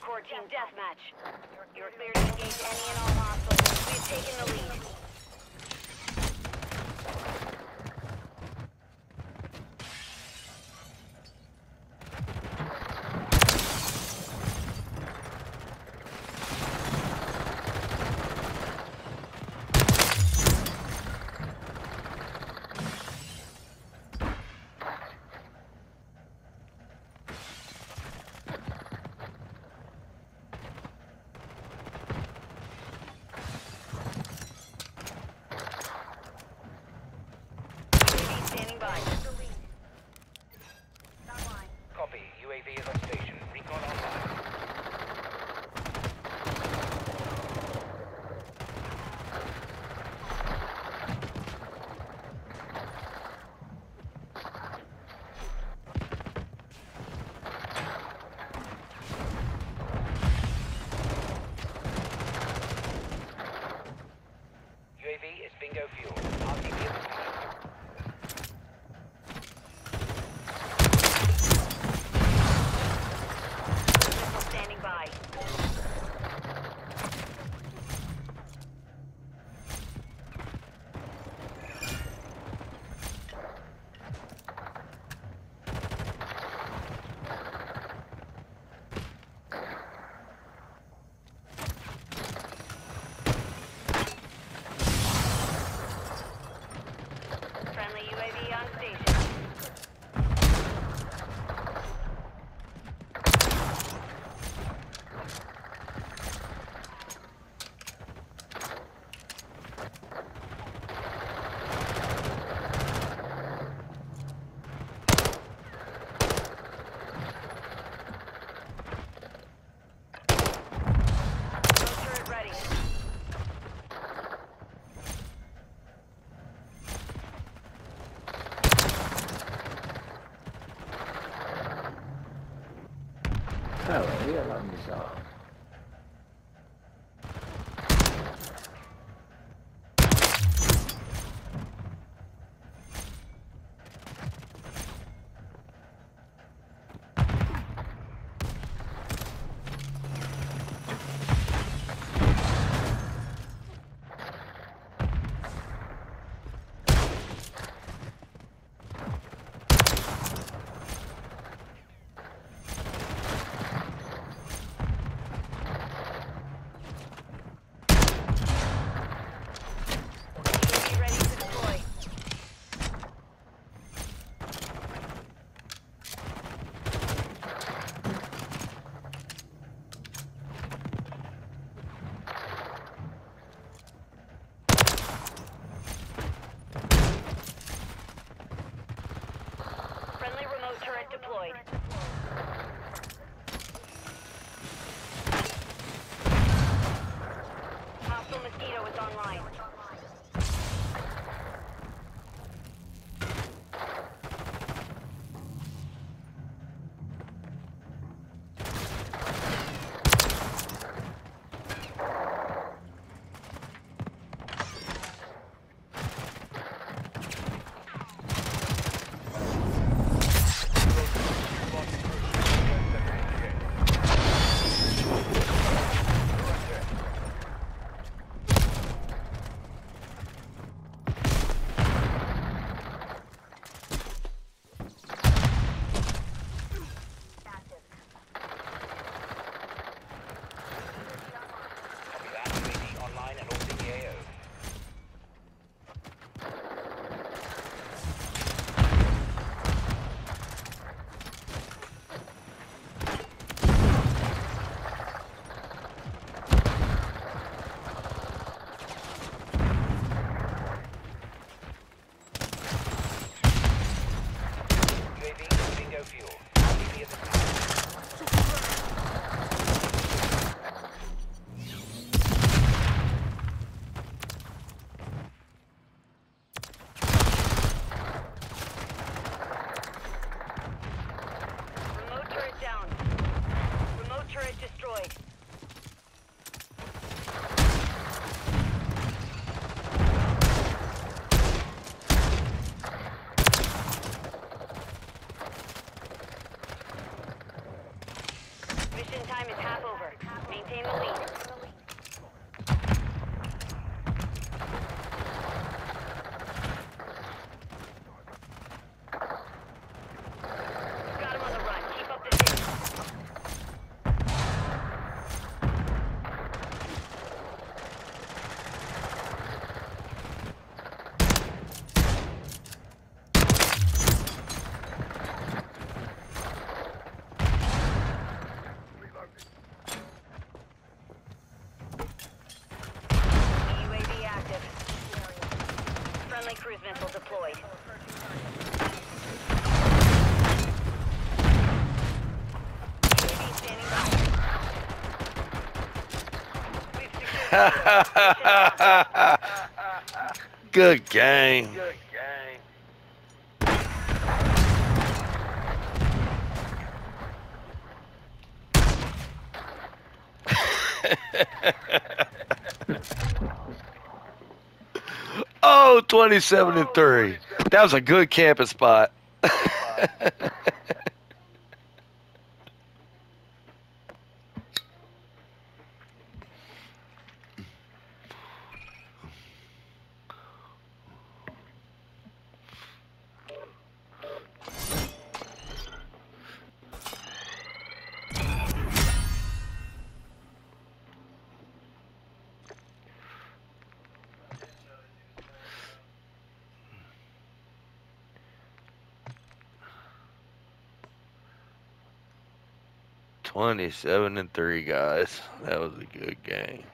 Four-team deathmatch. You're clear to engage any and all hostiles. We've taken the lead. turret deployed. Hostile Mosquito is online. Good game. oh, 27 and 3. That was a good camping spot. Twenty-seven and three, guys. That was a good game.